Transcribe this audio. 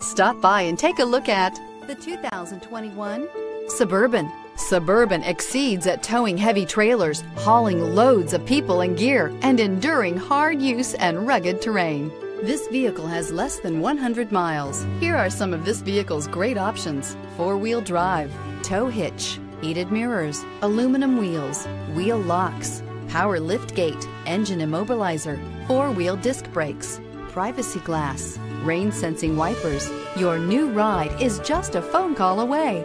Stop by and take a look at the 2021 Suburban. Suburban exceeds at towing heavy trailers, hauling loads of people and gear, and enduring hard use and rugged terrain. This vehicle has less than 100 miles. Here are some of this vehicle's great options. Four-wheel drive, tow hitch, heated mirrors, aluminum wheels, wheel locks, power lift gate, engine immobilizer, four-wheel disc brakes, privacy glass, rain sensing wipers. Your new ride is just a phone call away.